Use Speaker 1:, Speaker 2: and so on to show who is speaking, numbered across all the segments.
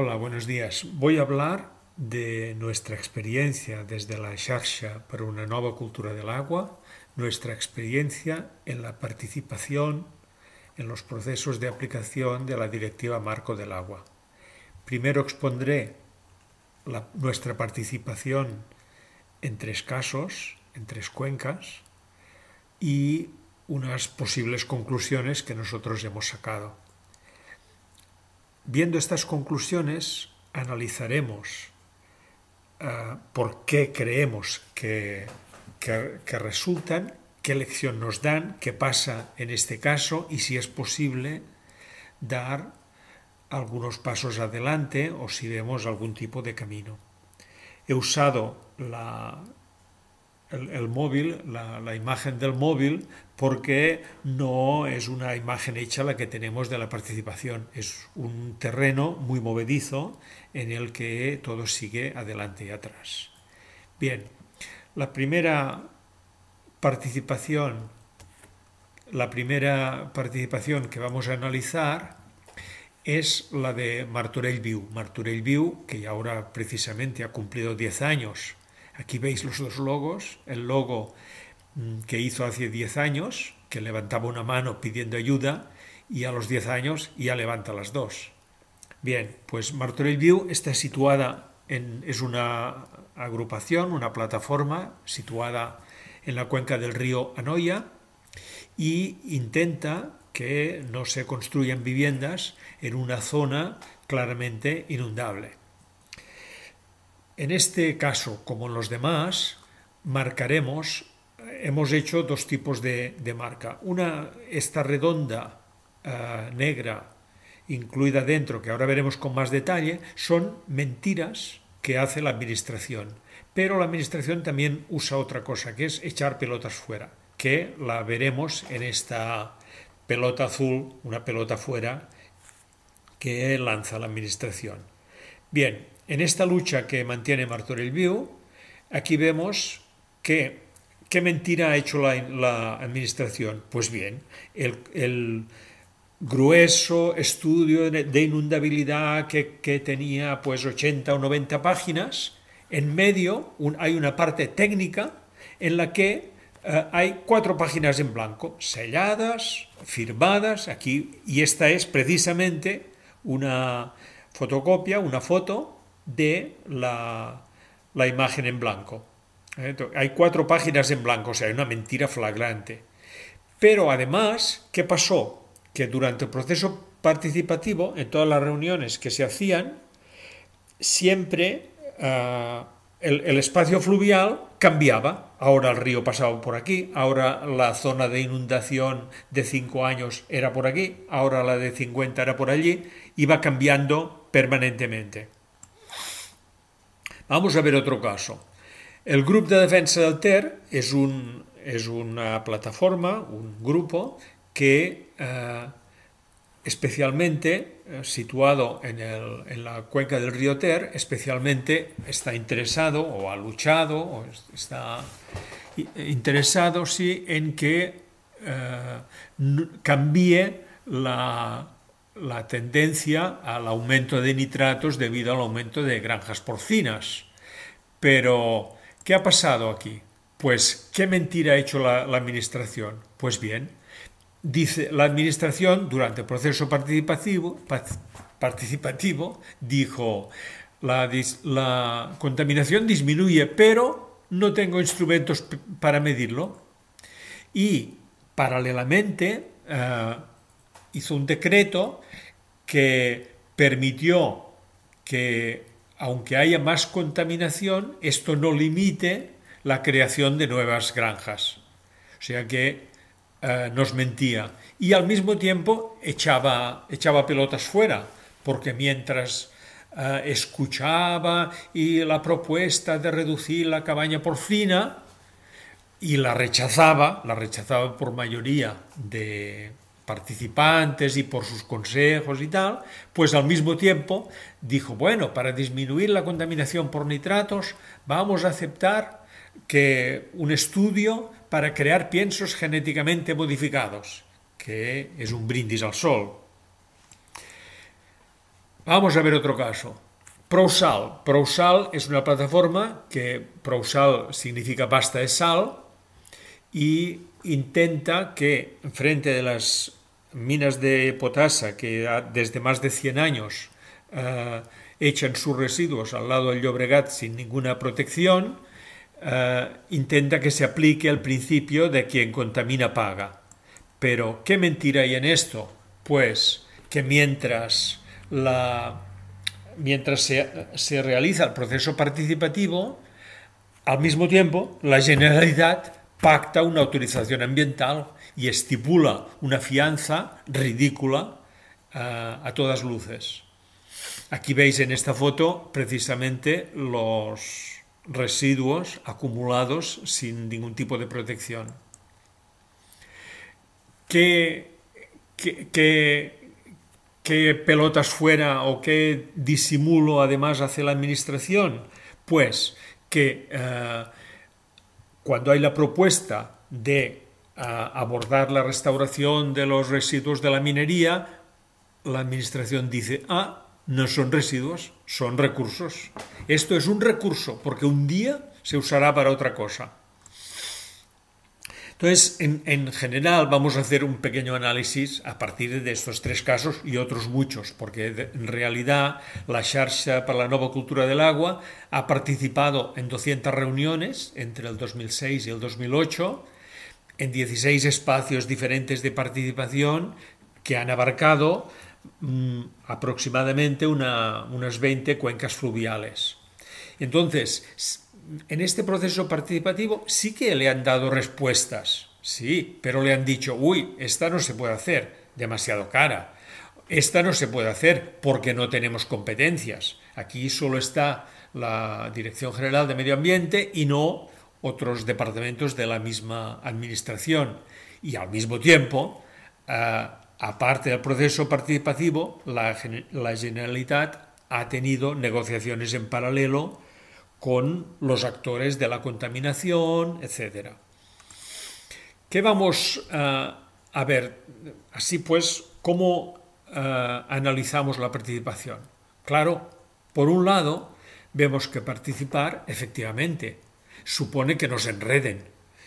Speaker 1: Hola, buenos días. Voy a hablar de nuestra experiencia desde la Xarxa para una nueva cultura del agua, nuestra experiencia en la participación en los procesos de aplicación de la Directiva Marco del Agua. Primero expondré la, nuestra participación en tres casos, en tres cuencas, y unas posibles conclusiones que nosotros hemos sacado. Viendo estas conclusiones, analizaremos uh, por qué creemos que, que, que, resultan, qué lección nos dan, qué pasa en este caso y si es posible dar algunos pasos adelante o si vemos algún tipo de camino. He usado la, el, móvil, la, la, imagen del móvil, porque no es una imagen hecha la que tenemos de la participación, es un terreno muy movedizo en el que todo sigue adelante y atrás. Bien, la primera participación, la primera participación que vamos a analizar es la de Martorell Viu. Martorell Viu, que ahora precisamente ha cumplido 10 años Aquí veis los dos logos, el logo mm, que hizo hace 10 años, que levantaba una mano pidiendo ayuda, y a los 10 años ya levanta las dos. Bien, pues Martorell View está situada en, es una agrupación, una plataforma situada en la cuenca del río Anoia y intenta que no se construyan viviendas en una zona claramente inundable. En este caso, como en los demás, marcaremos, hemos hecho dos tipos de, de marca. Una, esta redonda uh, negra incluida dentro, que ahora veremos con más detalle, son mentiras que hace la administración. Pero la administración también usa otra cosa, que es echar pelotas fuera, que la veremos en esta pelota azul, una pelota fuera, que lanza la administración. Bien, en esta lucha que mantiene Martorell Viu, aquí vemos que ¿qué mentira ha hecho la, administración? Pues bien, el, grueso estudio de inundabilidad que, tenía pues 80 o 90 páginas, en medio hay una parte técnica en la que uh, hay cuatro páginas en blanco, selladas, firmadas, aquí, y esta es precisamente una fotocopia, una foto de la, imagen en blanco. ¿eh? Hay cuatro páginas en blanco, o sea, hay una mentira flagrante. Pero además, ¿qué pasó? Que durante el proceso participativo, en todas las reuniones que se hacían, siempre el, el, espacio fluvial cambiaba. Ahora el río pasaba por aquí, ahora la zona de inundación de 5 años era por aquí, ahora la de 50 era por allí, iba cambiando permanentemente. Vamos a ver otro caso. El Grupo de Defensa del Ter es, un, es una plataforma, un grupo que eh, especialmente eh, situado en, la cuenca del río Ter, especialmente está interesado o ha luchado o está interesado sí, en que eh, cambie la, la tendencia al aumento de nitratos debido al aumento de granjas porcinas. Pero, ¿qué ha pasado aquí? Pues, ¿qué mentira ha hecho la, administración? Pues bien, dice la administración durante el proceso participativo, participativo dijo la, la contaminación disminuye, pero no tengo instrumentos para medirlo. Y paralelamente uh, hizo un decreto que permitió que, aunque haya más contaminación, esto no limite la creación de nuevas granjas. O sea que eh, nos mentía. Y al mismo tiempo echaba, echaba pelotas fuera, porque mientras eh, escuchaba y la propuesta de reducir la cabaña porcina, y la rechazaba, la rechazaba por mayoría de participantes y por sus consejos y tal, pues al mismo tiempo dijo, bueno, para disminuir la contaminación por nitratos vamos a aceptar que un estudio para crear piensos genéticamente modificados, que es un brindis al sol. Vamos a ver otro caso. Prousal. Prousal es una plataforma que Prousal significa pasta de sal y intenta que frente de las minas de potasa que desde más de 100 años eh, echan sus residuos al lado del Llobregat sin ninguna protección, eh, intenta que se aplique el principio de quien contamina paga. Pero, ¿qué mentira hay en esto? Pues que mientras, mientras se, se realiza el proceso participativo, al mismo tiempo la Generalidad pacta una autorización ambiental y estipula una fianza ridícula uh, a todas luces. Aquí veis en esta foto precisamente los residuos acumulados sin ningún tipo de protección. ¿Qué, qué, qué, pelotas fuera o qué disimulo además hace la administración? Pues que uh, cuando hay la propuesta de uh, abordar la restauración de los residuos de la minería, la administración dice, ah, no son residuos, son recursos. Esto es un recurso porque un día se usará para otra cosa. Entonces, en, en, general, vamos a hacer un pequeño análisis a partir de estos tres casos y otros muchos, porque en realidad la Xarxa para la Nova Cultura del Agua ha participado en 200 reuniones entre el 2006 y el 2008, en 16 espacios diferentes de participación que han abarcado mmm, aproximadamente una, unas 20 cuencas fluviales. Entonces, en este proceso participativo sí que le han dado respuestas, sí, pero le han dicho, uy, esta no se puede hacer, demasiado cara. Esta no se puede hacer porque no tenemos competencias. Aquí solo está la Dirección General de Medio Ambiente y no otros departamentos de la misma administración. Y al mismo tiempo, uh, aparte del proceso participativo, la Generalitat ha tenido negociaciones en paralelo con los actores de la contaminación, etc. ¿Qué vamos uh, a ver? Así pues, ¿cómo uh, analizamos la participación? Claro, por un lado, vemos que participar, efectivamente, supone que nos enreden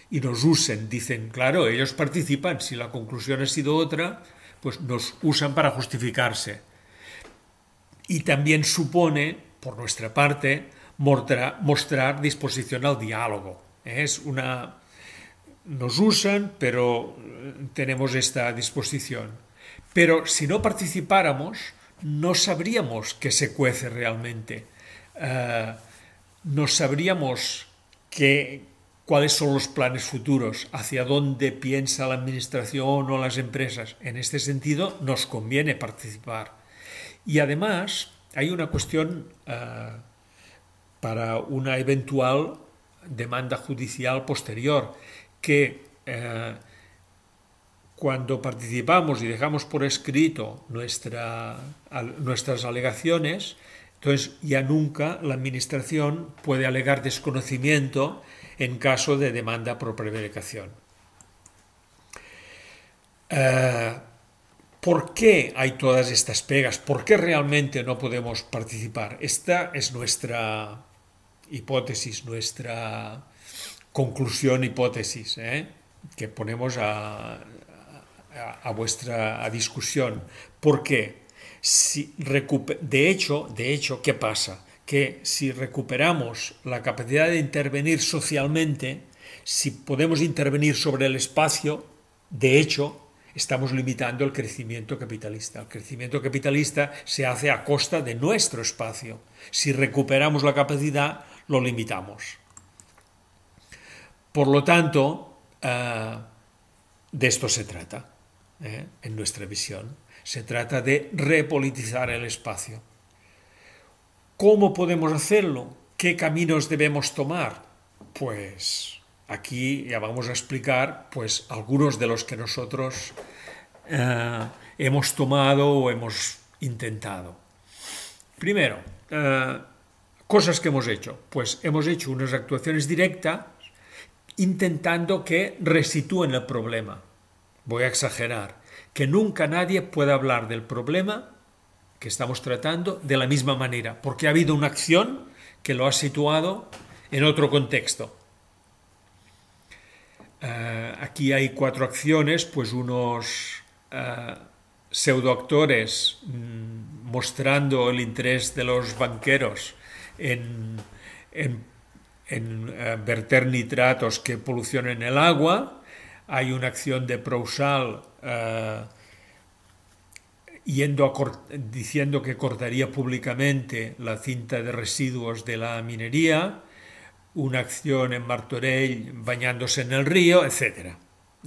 Speaker 1: y nos usen. Dicen, claro, ellos participan, si la conclusión ha sido otra, pues nos usan para justificarse. Y también supone, por nuestra parte, mostrar, mostrar disposición al diálogo. Es una... Nos usan, pero tenemos esta disposición. Pero si no participáramos, no sabríamos qué se cuece realmente. Uh, no sabríamos qué, cuáles son los planes futuros, hacia dónde piensa la administración o las empresas. En este sentido, nos conviene participar. Y además, hay una cuestión uh, para una eventual demanda judicial posterior, que uh, cuando participamos y dejamos por escrito nuestra, nuestras alegaciones, entonces ya nunca la Administración puede alegar desconocimiento en caso de demanda por prevaricación. Uh, ¿Por qué hay todas estas pegas? ¿Por qué realmente no podemos participar? Esta es nuestra hipótesis, nuestra conclusión hipótesis, ¿eh? que ponemos a, a, vuestra a discusión. ¿Por qué? Si de hecho, de hecho, ¿qué pasa? que si recuperamos la capacidad de intervenir socialmente, si podemos intervenir sobre el espacio, de hecho, estamos limitando el crecimiento capitalista. El crecimiento capitalista se hace a costa de nuestro espacio. Si recuperamos la capacidad, lo limitamos. Por lo tanto, uh, de esto se trata, ¿eh? en nuestra visión. Se trata de repolitizar el espacio. ¿Cómo podemos hacerlo? ¿Qué caminos debemos tomar? Pues aquí ya vamos a explicar pues algunos de los que nosotros eh, hemos tomado o hemos intentado. Primero, eh, cosas que hemos hecho. Pues hemos hecho unas actuaciones directas intentando que resitúen el problema. Voy a exagerar, que nunca nadie pueda hablar del problema que estamos tratando de la misma manera, porque ha habido una acción que lo ha situado en otro contexto. Uh, aquí hay cuatro acciones, pues unos uh, pseudoactores mmm, mostrando el interés de los banqueros en, uh, verter nitratos que polucionen el agua, hay una acción de Prousal yendo a diciendo que cortaría públicamente la cinta de residuos de la minería, una acción en Martorell bañándose en el río, etc.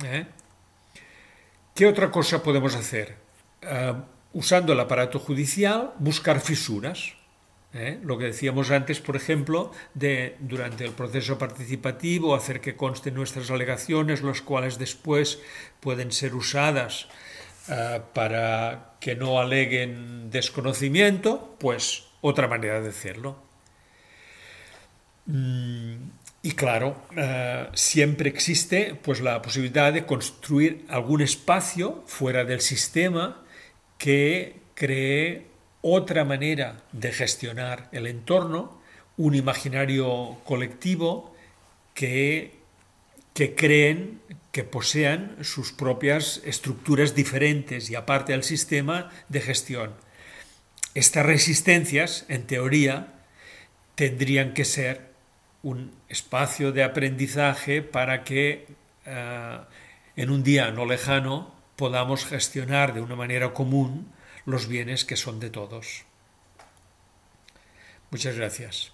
Speaker 1: ¿Eh? ¿Qué otra cosa podemos hacer? Usando el aparato judicial, buscar fisuras. ¿Eh? Lo que decíamos antes, por ejemplo, de durante el proceso participativo hacer que consten nuestras alegaciones, las cuales después pueden ser usadas uh, para que no aleguen desconocimiento, pues otra manera de hacerlo. Mm, y claro, uh, siempre existe pues, la posibilidad de construir algún espacio fuera del sistema que cree otra manera de gestionar el entorno, un imaginario colectivo que, que creen que posean sus propias estructuras diferentes y aparte del sistema de gestión. Estas resistencias, en teoría, tendrían que ser un espacio de aprendizaje para que uh, en un día no lejano podamos gestionar de una manera común los bienes que son de todos. Muchas gracias.